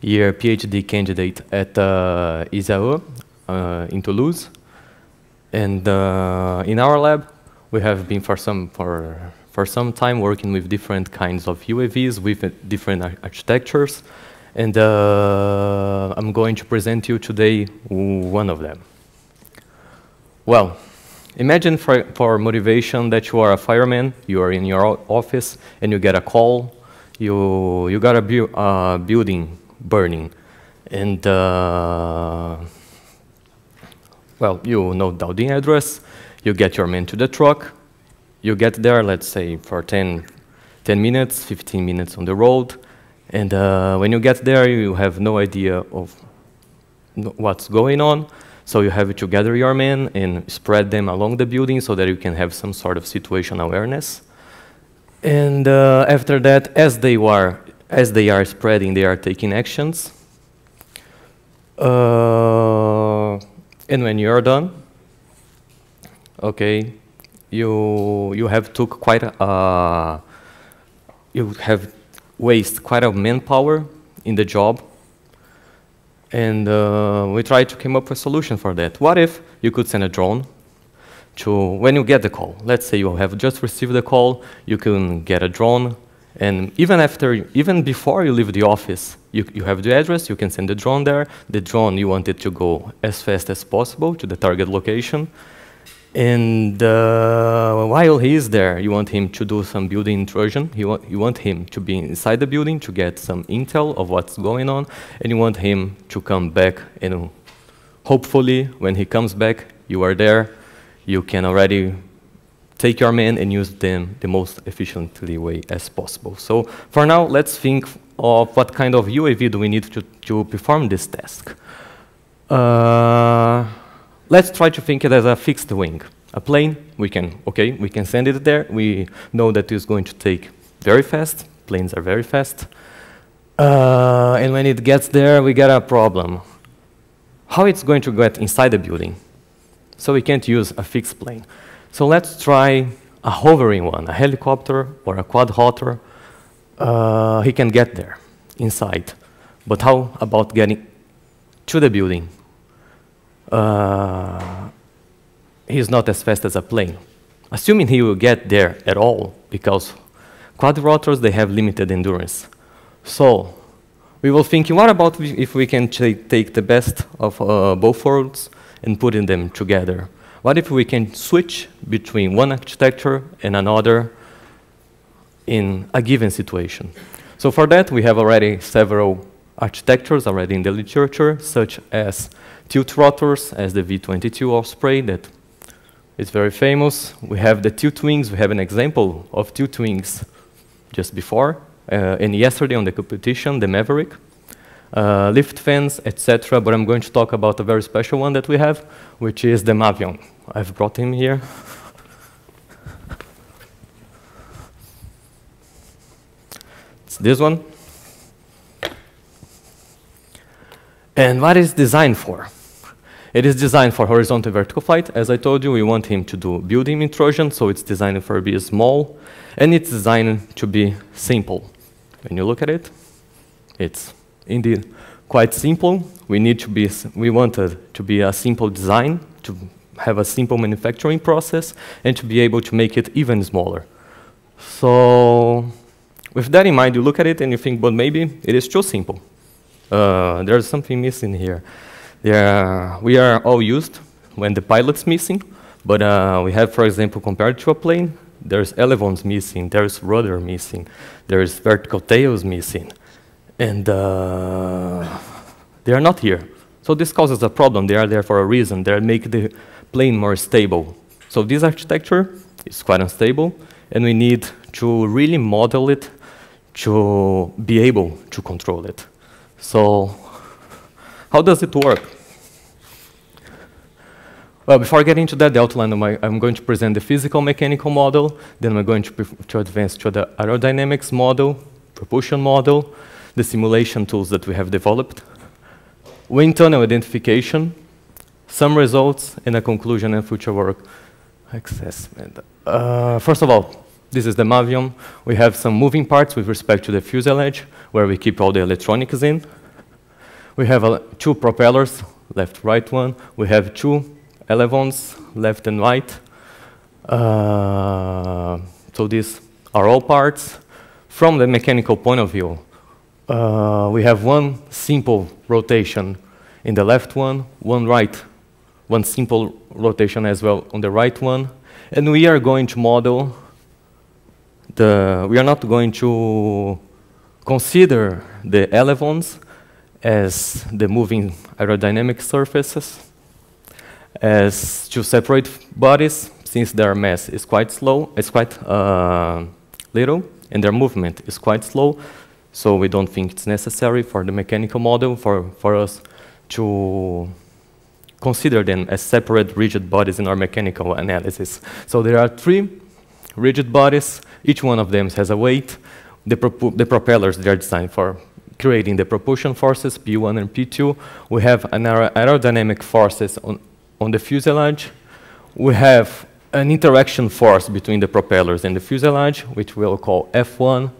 year PhD candidate at uh, ISAE uh, in Toulouse. And uh, in our lab, we have been for some, for, for some time working with different kinds of UAVs with uh, different ar architectures. And uh, I'm going to present you today one of them. Well, imagine for, for motivation that you are a fireman, you are in your office, and you get a call, you, you got a bu uh, building burning. And, uh, well, you note down the address, you get your man to the truck, you get there, let's say, for 10, 10 minutes, 15 minutes on the road, and uh, when you get there, you have no idea of what's going on, so you have to gather your men and spread them along the building so that you can have some sort of situation awareness. And uh, after that, as they, were, as they are spreading, they are taking actions. Uh, and when you're done, okay, you you have took quite a, uh, you have waste quite a manpower in the job, and uh, we try to come up with a solution for that. What if you could send a drone to when you get the call? Let's say you have just received the call, you can get a drone, and even after, even before you leave the office, you, you have the address, you can send the drone there. The drone, you want it to go as fast as possible to the target location. And uh, while he is there, you want him to do some building intrusion. You want, you want him to be inside the building to get some intel of what's going on. And you want him to come back. And hopefully, when he comes back, you are there. You can already take your men and use them the most efficiently way as possible. So for now, let's think of what kind of UAV do we need to, to perform this task. Uh, let's try to think it as a fixed wing. A plane, we can, okay, we can send it there. We know that it's going to take very fast. Planes are very fast. Uh, and when it gets there, we get a problem. How it's going to get inside the building? So we can't use a fixed plane. So let's try a hovering one, a helicopter or a quadcopter. Uh, he can get there, inside. But how about getting to the building? Uh, he's not as fast as a plane. Assuming he will get there at all, because quadrotors, they have limited endurance. So we will think, what about if we can take the best of uh, both worlds and putting them together? What if we can switch between one architecture and another in a given situation? So for that, we have already several architectures already in the literature, such as tilt rotors, as the V22 Osprey that is very famous. We have the tilt wings. We have an example of tilt wings just before. Uh, and yesterday on the competition, the Maverick uh, lift fans, etc. But I'm going to talk about a very special one that we have, which is the Mavion. I've brought him here. It's this one. And what is designed for? It is designed for horizontal vertical flight. As I told you, we want him to do building intrusion, so it's designed for be small, and it's designed to be simple. When you look at it, it's indeed quite simple. We need to be, we wanted to be a simple design, to have a simple manufacturing process, and to be able to make it even smaller. So with that in mind, you look at it and you think, but maybe it is too simple. Uh, there's something missing here. There, we are all used when the pilot's missing, but uh, we have, for example, compared to a plane, there's elevons missing, there's rudder missing, there's vertical tails missing and uh, they are not here. So this causes a problem. They are there for a reason. They make the plane more stable. So this architecture is quite unstable, and we need to really model it to be able to control it. So how does it work? Well, before getting into that, the outline of my, I'm going to present the physical mechanical model, then I'm going to, to advance to the aerodynamics model, propulsion model, the simulation tools that we have developed, wind tunnel identification, some results, and a conclusion and future work assessment. Uh, first of all, this is the Mavion. We have some moving parts with respect to the fuselage, where we keep all the electronics in. We have uh, two propellers, left, right one. We have two elevons, left and right. Uh, so these are all parts. From the mechanical point of view, uh, we have one simple rotation in the left one, one right, one simple rotation as well on the right one. And we are going to model the, we are not going to consider the elevons as the moving aerodynamic surfaces as two separate bodies since their mass is quite slow, it's quite uh, little, and their movement is quite slow, so we don't think it's necessary for the mechanical model for, for us to consider them as separate rigid bodies in our mechanical analysis. So there are three rigid bodies, each one of them has a weight. The, the propellers, they are designed for creating the propulsion forces, P1 and P2. We have an aer aerodynamic forces on, on the fuselage. We have an interaction force between the propellers and the fuselage, which we'll call F1,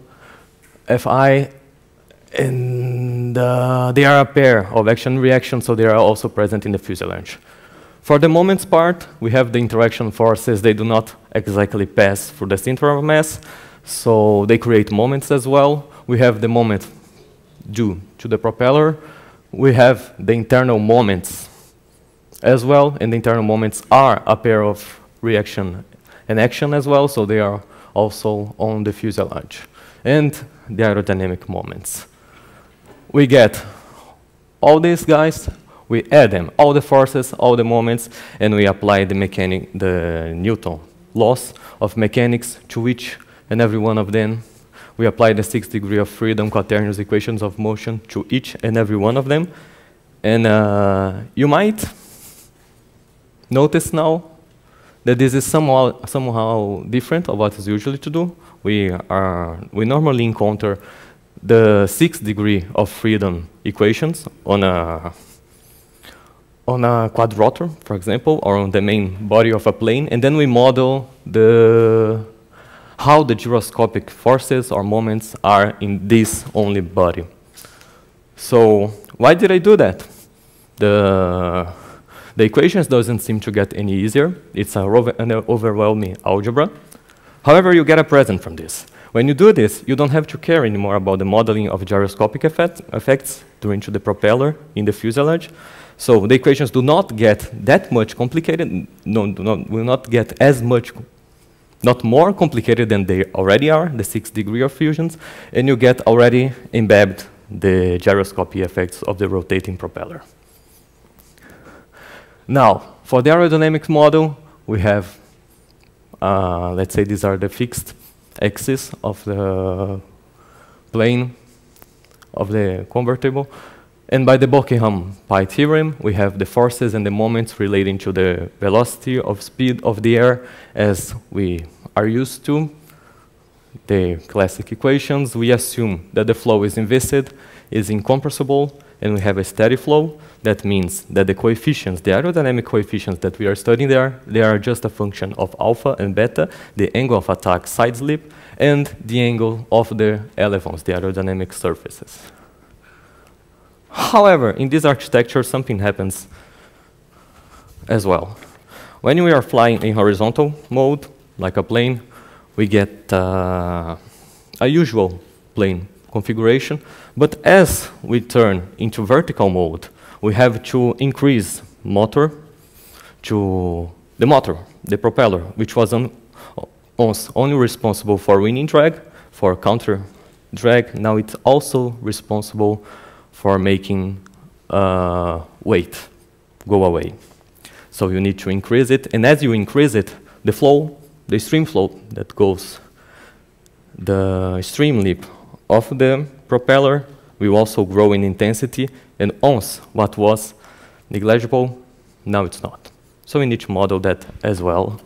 Fi, and uh, they are a pair of action-reaction, so they are also present in the fuselage. For the moments part, we have the interaction forces. They do not exactly pass through the center of mass, so they create moments as well. We have the moment due to the propeller. We have the internal moments as well, and the internal moments are a pair of reaction and action as well, so they are also on the fuselage. And the aerodynamic moments. We get all these guys, we add them, all the forces, all the moments, and we apply the mechanic, the Newton laws of mechanics to each and every one of them we apply the sixth degree of freedom quaternions equations of motion to each and every one of them. And uh, you might notice now that this is somehow, somehow different of what is usually to do. We, are, we normally encounter the sixth degree of freedom equations on a, on a quadrotor, for example, or on the main body of a plane, and then we model the how the gyroscopic forces or moments are in this only body. So why did I do that? The, the equations doesn't seem to get any easier. It's a an overwhelming algebra. However, you get a present from this. When you do this, you don't have to care anymore about the modeling of gyroscopic effect, effects during to the propeller in the fuselage. So the equations do not get that much complicated, no, do not, will not get as much not more complicated than they already are, the sixth degree of fusions, and you get already embedded the gyroscopy effects of the rotating propeller. Now, for the aerodynamics model, we have, uh, let's say these are the fixed axes of the plane of the convertible. And by the Buckingham pi theorem, we have the forces and the moments relating to the velocity of speed of the air as we are used to. The classic equations, we assume that the flow is inviscid, is incompressible, and we have a steady flow. That means that the coefficients, the aerodynamic coefficients that we are studying there, they are just a function of alpha and beta, the angle of attack side slip, and the angle of the elevons, the aerodynamic surfaces. However, in this architecture, something happens as well. When we are flying in horizontal mode, like a plane, we get uh, a usual plane configuration. But as we turn into vertical mode, we have to increase motor to the motor, the propeller, which was on, only responsible for winning drag, for counter drag. Now it's also responsible for making uh, weight go away. So you need to increase it, and as you increase it, the flow, the stream flow that goes, the stream lip of the propeller will also grow in intensity, and once what was negligible, now it's not. So we need to model that as well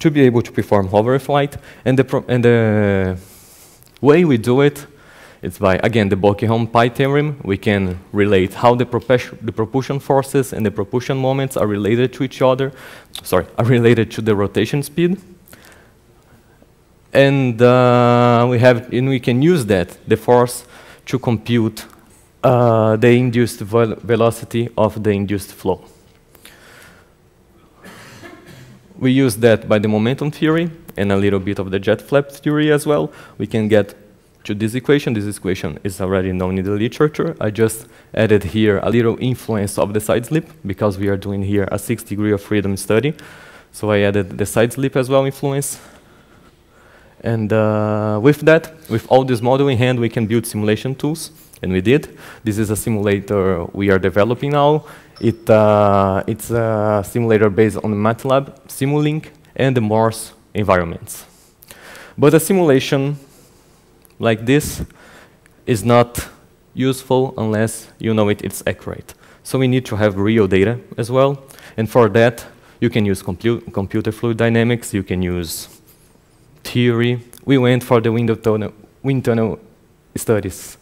to be able to perform hover flight, and the, and the way we do it's by, again, the Buckingham pi theorem. We can relate how the, the, propulsion forces and the propulsion moments are related to each other, sorry, are related to the rotation speed. And uh, we have, and we can use that, the force, to compute uh, the induced vel velocity of the induced flow. We use that by the momentum theory and a little bit of the jet flap theory as well. We can get to this equation. This equation is already known in the literature. I just added here a little influence of the side slip because we are doing here a six degree of freedom study. So I added the side slip as well influence. And uh, with that, with all this model in hand, we can build simulation tools, and we did. This is a simulator we are developing now. It, uh, it's a simulator based on MATLAB, Simulink, and the Morse environments. But a simulation like this is not useful unless you know it, it's accurate. So we need to have real data as well. And for that, you can use compu computer fluid dynamics, you can use theory. We went for the wind tunnel, wind tunnel studies.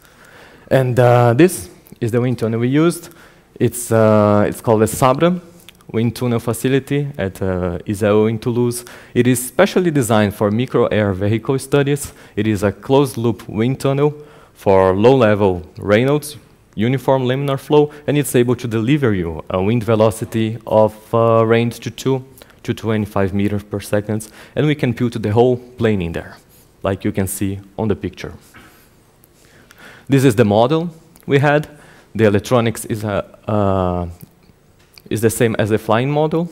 And uh, this is the wind tunnel we used. It's, uh, it's called the Sabre wind tunnel facility at uh, ISAE in Toulouse. It is specially designed for micro-air vehicle studies. It is a closed-loop wind tunnel for low-level Reynolds, uniform laminar flow, and it's able to deliver you a wind velocity of uh, range to 2 to 25 meters per second, and we can put the whole plane in there, like you can see on the picture. This is the model we had. The electronics is, a, uh, is the same as the flying model.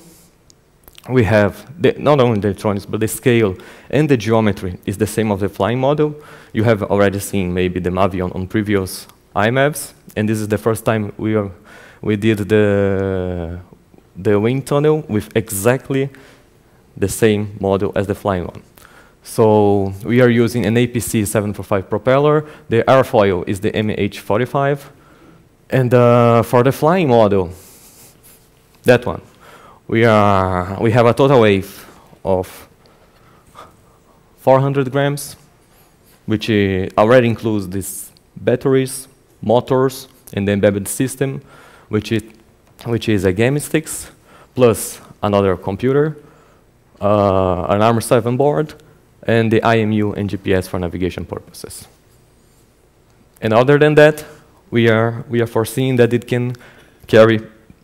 We have the, not only the electronics, but the scale and the geometry is the same of the flying model. You have already seen maybe the Mavion on previous IMAVs, and this is the first time we, are, we did the the wind tunnel with exactly the same model as the flying one. So we are using an APC 745 propeller. The airfoil is the MH45. And uh, for the flying model, that one, we, are, we have a total weight of 400 grams, which uh, already includes these batteries, motors, and the embedded system, which it which is a Gumstix plus another computer, uh, an ARM 7 board, and the IMU and GPS for navigation purposes. And other than that, we are, we are foreseeing that it can carry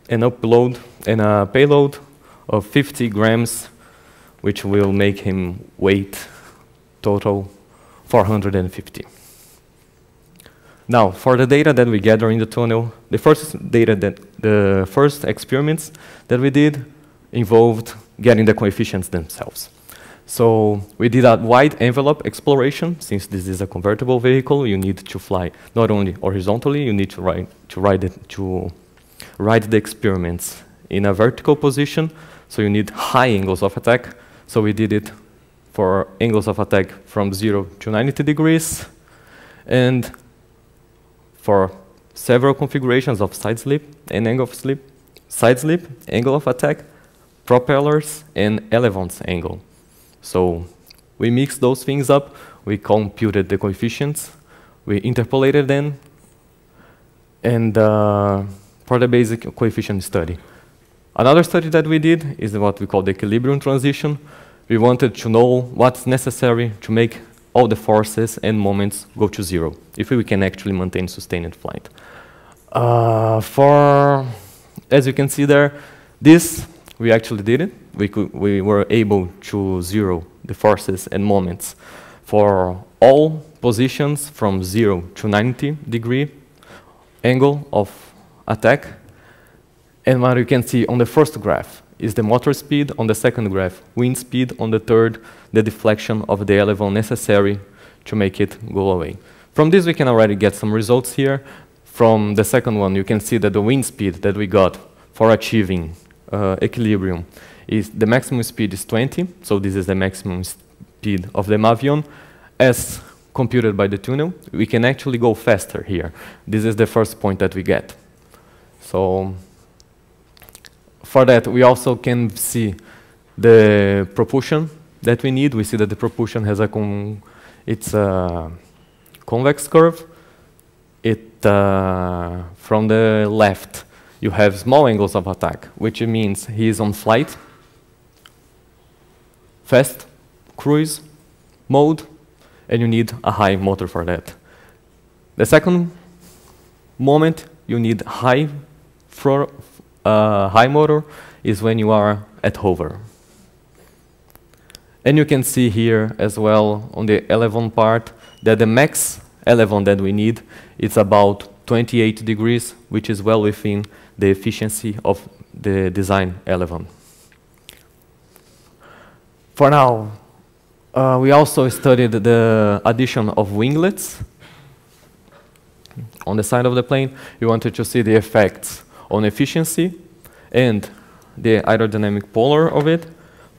an upload and a payload of 50 grams, which will make him weight total 450. Now, for the data that we gather in the tunnel, the first data that the first experiments that we did involved getting the coefficients themselves. So we did a wide envelope exploration. Since this is a convertible vehicle, you need to fly not only horizontally, you need to ride to ride it to ride the experiments in a vertical position. So you need high angles of attack. So we did it for angles of attack from 0 to 90 degrees. And for several configurations of side slip and angle of slip, side slip, angle of attack, propellers, and elevons angle. So we mixed those things up, we computed the coefficients, we interpolated them, and uh, for the basic coefficient study. Another study that we did is what we call the equilibrium transition. We wanted to know what's necessary to make all the forces and moments go to zero, if we can actually maintain sustained flight. Uh, for, as you can see there, this, we actually did it. We, could, we were able to zero the forces and moments for all positions from 0 to 90 degree angle of attack. And what you can see on the first graph is the motor speed, on the second graph, wind speed, on the third, the deflection of the elevon necessary to make it go away. From this, we can already get some results here. From the second one, you can see that the wind speed that we got for achieving uh, equilibrium is the maximum speed is 20, so this is the maximum speed of the Mavion. As computed by the tunnel, we can actually go faster here. This is the first point that we get. So for that, we also can see the propulsion that we need. We see that the propulsion has a con it's a convex curve. It uh, from the left, you have small angles of attack, which means he is on flight, fast, cruise mode, and you need a high motor for that. The second moment you need high, uh, high motor is when you are at hover. And you can see here as well on the elevon part that the max elevon that we need is about 28 degrees, which is well within the efficiency of the design elevon. For now, uh, we also studied the addition of winglets on the side of the plane. We wanted to see the effects on efficiency and the aerodynamic polar of it.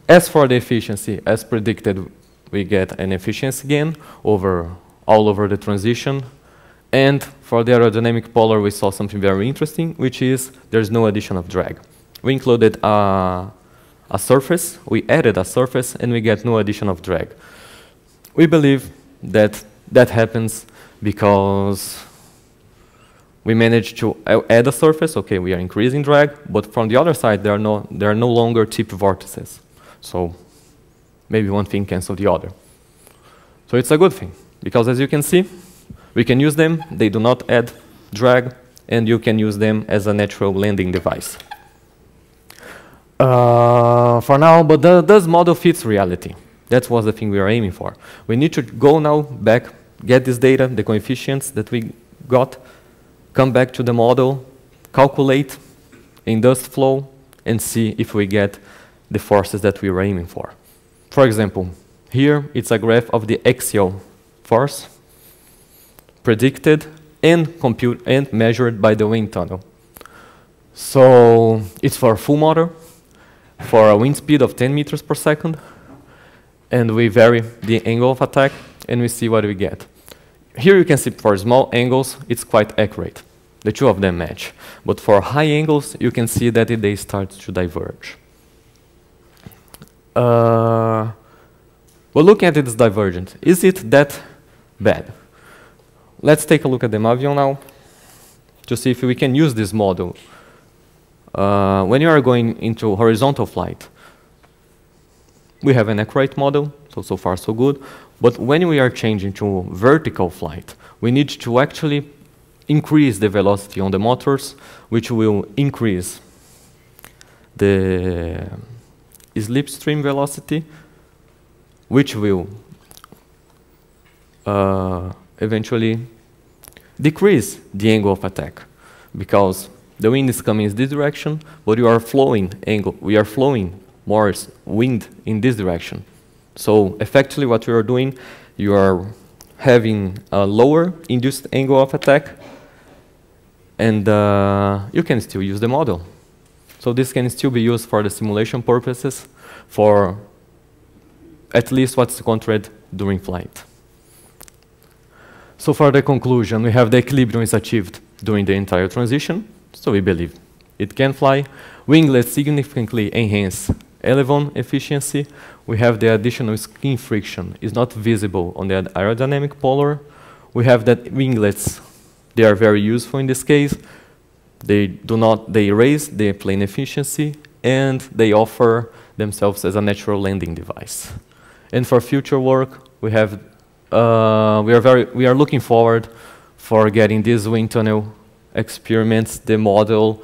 As for the efficiency, as predicted, we get an efficiency gain over all over the transition. And for the aerodynamic polar, we saw something very interesting, which is there's no addition of drag. We included a, a surface, we added a surface, and we get no addition of drag. We believe that that happens because we managed to add a surface. Okay, we are increasing drag, but from the other side, there are no, there are no longer tip vortices. So maybe one thing cancels the other. So it's a good thing, because as you can see, we can use them, they do not add drag, and you can use them as a natural landing device. Uh, for now, but the, this model fits reality. That was the thing we were aiming for. We need to go now back, get this data, the coefficients that we got, come back to the model, calculate induced flow, and see if we get the forces that we were aiming for. For example, here it's a graph of the axial force predicted and compute and measured by the wind tunnel. So it's for a full motor, for a wind speed of 10 meters per second, and we vary the angle of attack, and we see what we get. Here you can see for small angles, it's quite accurate. The two of them match. But for high angles, you can see that they start to diverge. Uh, well, looking at this divergent, is it that bad? Let's take a look at the Mavion now to see if we can use this model. Uh, when you are going into horizontal flight, we have an accurate model, so so far so good. But when we are changing to vertical flight, we need to actually increase the velocity on the motors, which will increase the slipstream velocity, which will uh, eventually decrease the angle of attack because the wind is coming in this direction, but you are flowing angle. We are flowing more wind in this direction. So effectively, what you are doing, you are having a lower induced angle of attack, and uh, you can still use the model. So this can still be used for the simulation purposes, for at least what's controlled during flight. So for the conclusion, we have the equilibrium is achieved during the entire transition, so we believe it can fly. Winglets significantly enhance elevon efficiency. We have the additional skin friction is not visible on the aerodynamic polar. We have that winglets, they are very useful in this case. They do not, they raise the plane efficiency and they offer themselves as a natural landing device. And for future work, we have uh, we are very we are looking forward for getting this wind tunnel experiments, the model,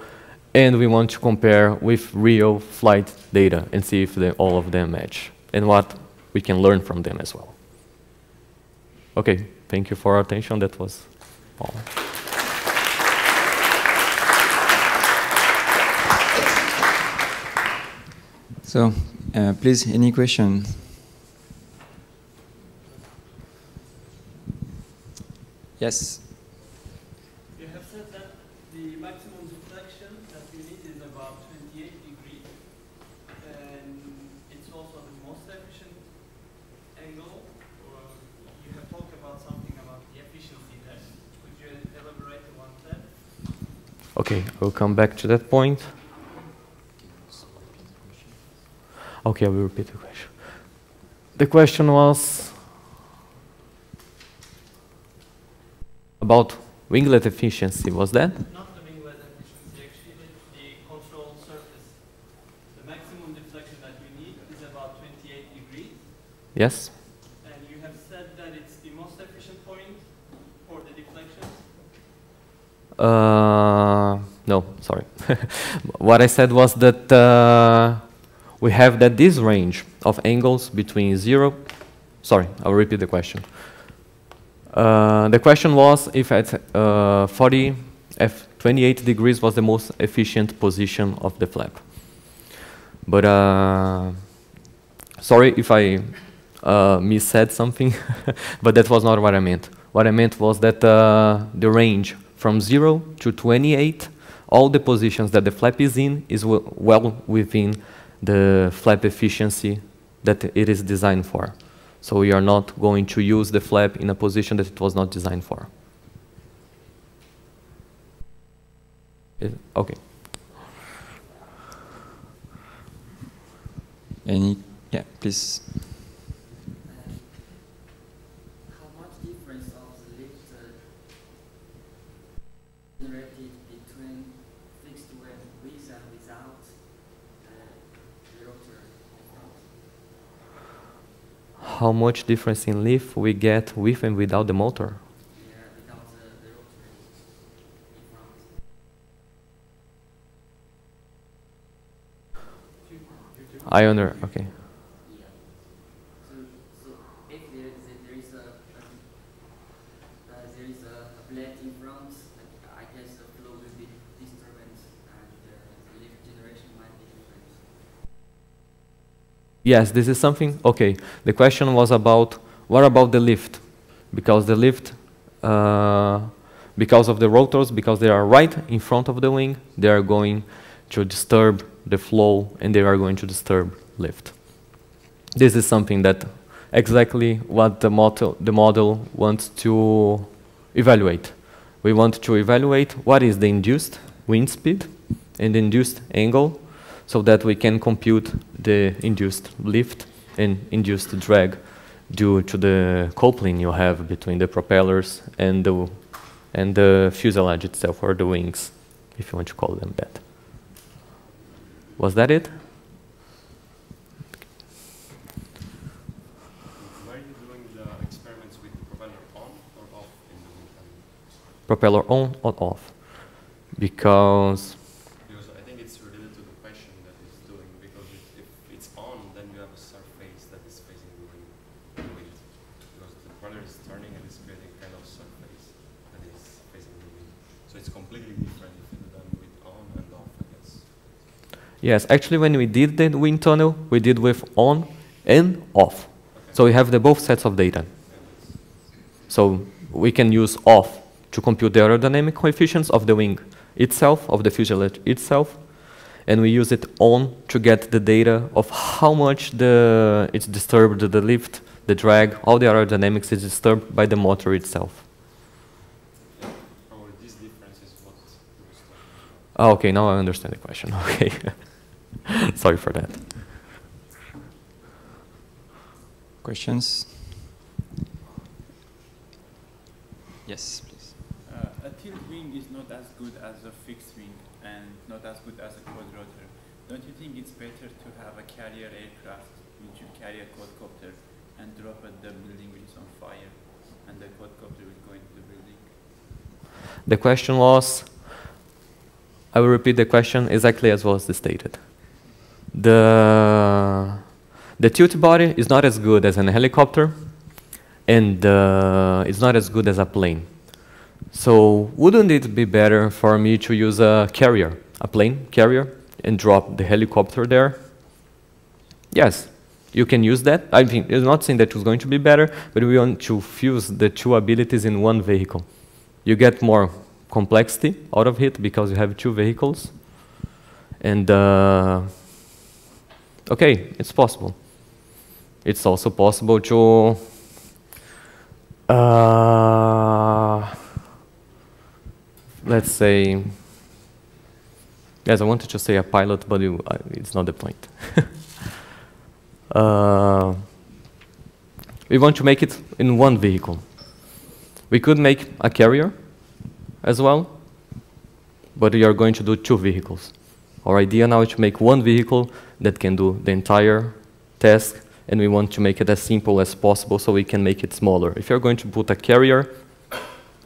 and we want to compare with real flight data and see if they, all of them match and what we can learn from them as well. Okay, thank you for your attention. That was all. So, uh, please, any question? Yes. You have said that the maximum deflection that you need is about 28 degrees, and it's also the most efficient angle. Or you have talked about something about the efficiency there. Could you elaborate on that? Okay, we'll come back to that point. Okay, I will repeat the question. The question was about winglet efficiency, was that? Not the winglet efficiency, actually the control surface. The maximum deflection that you need is about 28 degrees, Yes? and you have said that it's the most efficient point for the deflection. Uh, no, sorry. what I said was that uh, we have that this range of angles between zero. Sorry, I'll repeat the question. Uh, the question was if at uh, 40 f 28 degrees was the most efficient position of the flap. But uh, sorry if I uh, missaid something, but that was not what I meant. What I meant was that uh, the range from 0 to 28, all the positions that the flap is in is well within the flap efficiency that it is designed for. So we are not going to use the flap in a position that it was not designed for. Is, okay. Any? Yeah, please. How much difference of the lift uh, generated between fixed web with and without uh, the rotor in front? How much difference in lift we get with and without the motor? I under okay. Yeah. So, so if there is a, there is a, a uh, there is a, a blade in front, I guess the flow will be disturbed and uh, the lift generation might be different. Yes, this is something. Okay, the question was about what about the lift? Because the lift, uh, because of the rotors, because they are right in front of the wing, they are going to disturb the flow and they are going to disturb lift. This is something that exactly what the model, the model wants to evaluate. We want to evaluate what is the induced wind speed and induced angle so that we can compute the induced lift and induced drag due to the coupling you have between the propellers and the, and the fuselage itself, or the wings, if you want to call them that. Was that it? Were you doing the experiments with propeller on or off in the wind? Propeller on or off? Because Because I think it's related to the question that it's doing, because if, if it's on, then you have a surface that is facing the wind. the wind. Because the propeller is turning and it's creating kind of surface that is facing the wind. So it's completely different if you do them with on and off, I guess. Yes, actually, when we did the wind tunnel, we did with on and off. So we have the both sets of data. So we can use off to compute the aerodynamic coefficients of the wing itself, of the fuselage itself, and we use it on to get the data of how much the it's disturbed, the lift, the drag, all the aerodynamics is disturbed by the motor itself. Probably this difference is what you was talking about. Oh, okay, now I understand the question. Okay. Sorry for that. Questions? Yes, please. Uh, a tilt wing is not as good as a fixed wing and not as good as a quadrotor. Don't you think it's better to have a carrier aircraft which will carry a quadcopter and drop at the building which is on fire and the quadcopter will go into the building? The question was, I will repeat the question exactly as was stated. The, the tilt body is not as good as an helicopter, and uh, it's not as good as a plane. So wouldn't it be better for me to use a carrier, a plane carrier, and drop the helicopter there? Yes, you can use that. I mean, it's not saying that it's going to be better, but we want to fuse the two abilities in one vehicle. You get more complexity out of it because you have two vehicles. And uh, okay, it's possible. It's also possible to uh, let's say yes, I wanted to say a pilot, but uh, it's not the point. uh, we want to make it in one vehicle. We could make a carrier as well, but we are going to do two vehicles. Our idea now is to make one vehicle that can do the entire task, and we want to make it as simple as possible so we can make it smaller. If you're going to put a carrier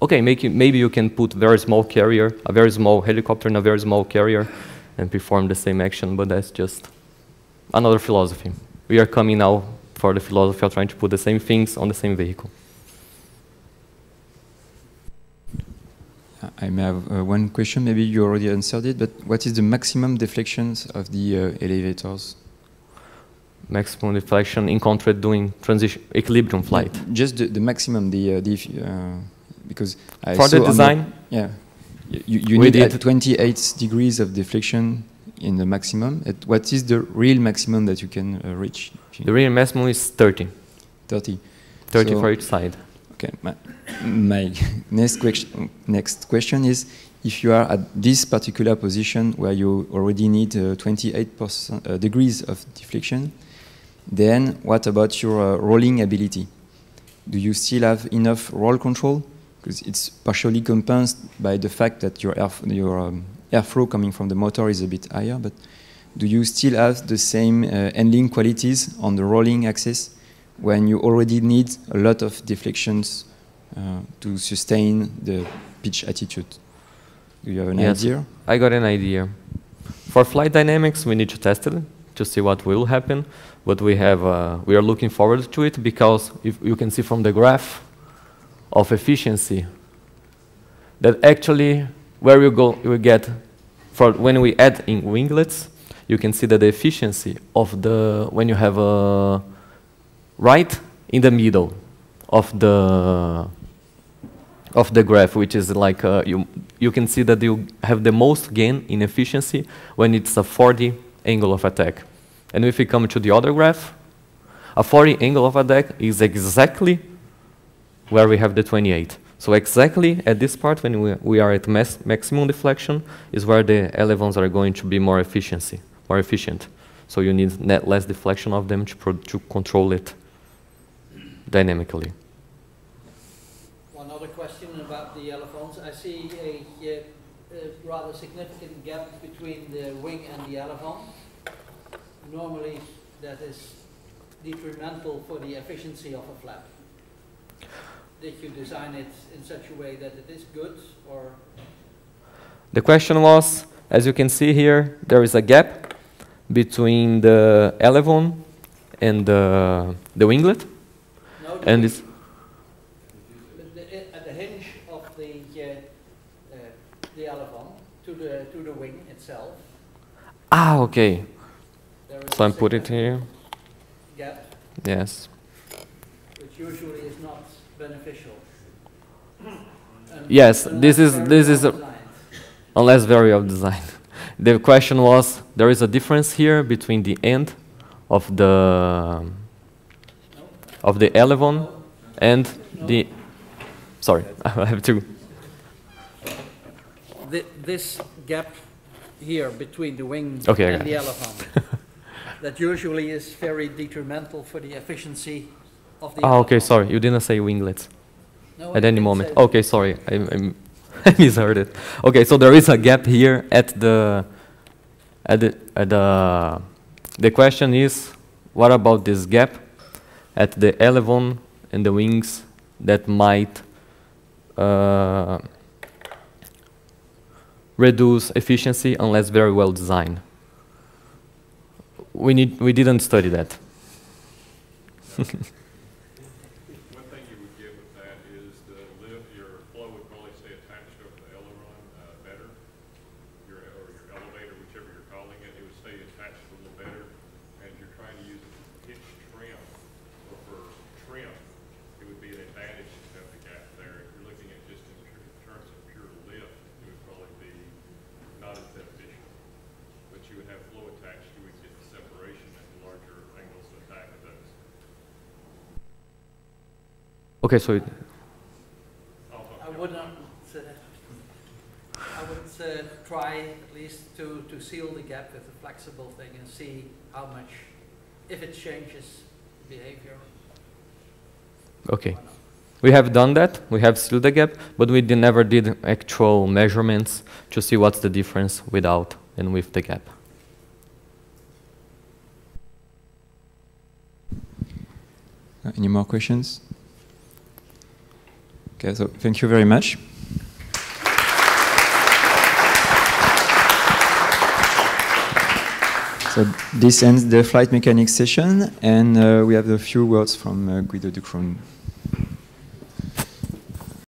okay, it, maybe you can put very small carrier, a very small helicopter in a very small carrier, and perform the same action, but that's just another philosophy. We are coming now for the philosophy of trying to put the same things on the same vehicle. I may have uh, one question. Maybe you already answered it, but what is the maximum deflections of the uh, elevators? Maximum deflection encountered during transition equilibrium flight. Just the, the maximum, the, uh, the uh, because I For saw the design, yeah, you, you need did- at 28 degrees of deflection in the maximum. At what is the real maximum that you can uh, reach? the real maximum is 30, 30. 30 So- for each side. Okay. My, my next question, next question is, if you are at this particular position where you already need uh, 28 percent, uh, degrees of deflection, then what about your uh, rolling ability? Do you still have enough roll control? Because it's partially compensated by the fact that your air, your um, airflow coming from the motor is a bit higher, but do you still have the same uh, handling qualities on the rolling axis when you already need a lot of deflections uh, to sustain the pitch attitude? Do you have an Yes. idea? I got an idea. For flight dynamics, we need to test it to see what will happen, but we have uh, we are looking forward to it because if you can see from the graph of efficiency that actually where we go we get for when we add in winglets, you can see that the efficiency of the when you have a right in the middle of the of the graph, which is like uh, you you can see that you have the most gain in efficiency when it's a 40 angle of attack. And if we come to the other graph, a 40 angle of attack is exactly where we have the 28. So exactly at this part when we, we are at max maximum deflection is where the elevons are going to be more efficiency, more efficient. So you need net less deflection of them to, to control it dynamically. One other question about the elevons. I see a, rather significant gap between the wing and the elevon. Normally, that is detrimental for the efficiency of a flap. Did you design it in such a way that it is good, or The question was, as you can see here, there is a gap between the elevon and the, the winglet, no? the and it's At the hinge of the, uh, uh, the elevon to the, to the wing itself, ah okay. So I put it here. gap, Yes. which usually is not beneficial. And Yes, this is this is a, unless very well designed. the question was, there is a difference here between the end of the of the elevon and the. Sorry, I have to. Thi- This gap here between the wing Okay, and the elevon, that usually is very detrimental for the efficiency of the Ah, okay, sorry, you didn't say winglets. No, at any moment. Okay, sorry, I, I misheard it. Okay, so there is a gap here at the at the at the the question is what about this gap at the elevon and the wings that might uh, reduce efficiency unless very well designed. We need we didn't study that. One thing you would get with that is the lift, your flow would probably stay attached over the aileron, uh, better. Your, or your elevator, whichever you're calling it, it would stay attached a little better. And if you're trying to use it for pitch trim, or for trim, it would be an advantage to have the gap there. If you're looking at just in tr- terms of pure lift, it would probably be not as beneficial. But you would have flow attached, you would get the separation at the larger angles of attack of those. Okay, so I would not, uh, I would uh, try at least to, to seal the gap with a flexible thing and see how much, if it changes behavior. okay. We have done that. We have sealed the gap, but we did, never did actual measurements to see what's the difference without and with the gap. Uh, any more questions? Okay, so thank you very much. So this ends the flight mechanics session, and uh, we have a few words from uh, Guido de Croon.